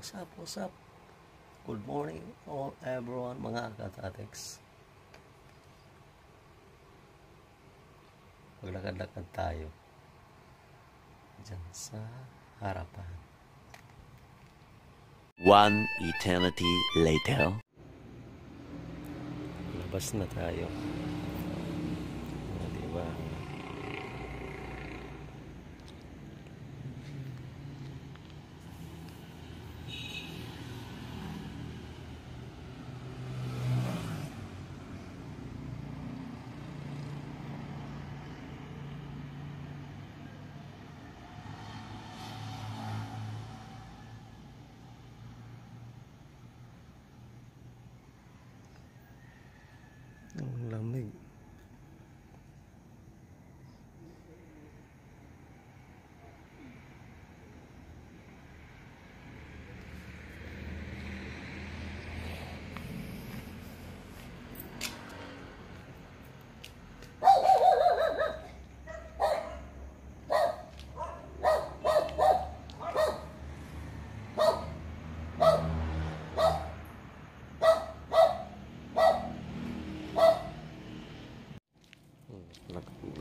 What's up, what's up? Good morning all everyone mga katatics. Maglakad-lakad tayo. Diyan sa harapan. One eternity later. Labas na tayo. Diba?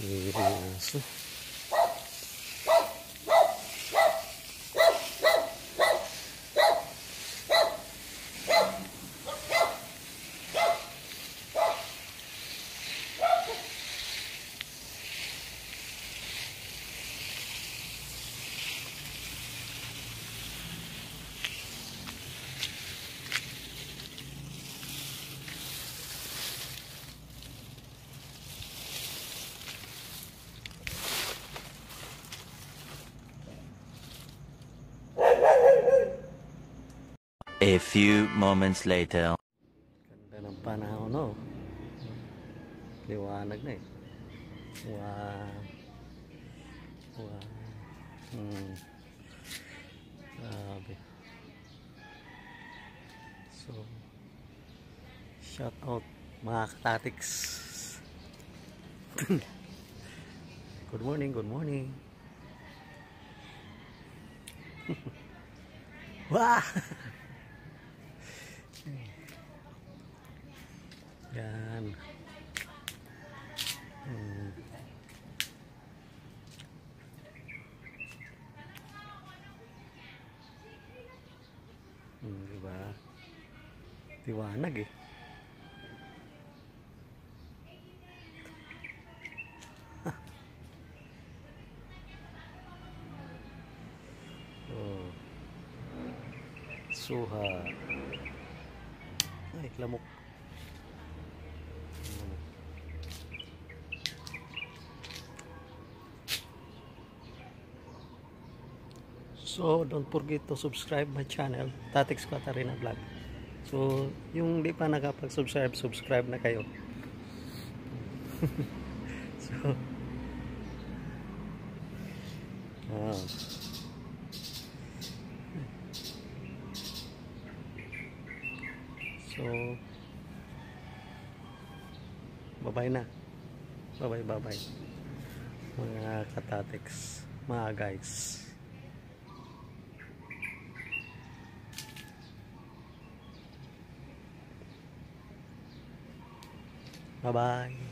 to. Gigil yung aso. A few moments later. Ganda ng panahon, no? Liwanag na eh. Wow. Wow. Hmm. Grabe. So, shout out mga katatiks. good morning, good morning. Wow! Yan. Hmm. Hmm, diba? Tiwanag eh. oh. Suha. Ay, lamok. So, don't forget to subscribe my channel, Tatix Katarina Vlog. So, yung di pa nakapag-subscribe, subscribe na kayo. so, So, bye-bye na. Bye-bye, bye-bye. Mga katatiks, mga guys. Bye-bye.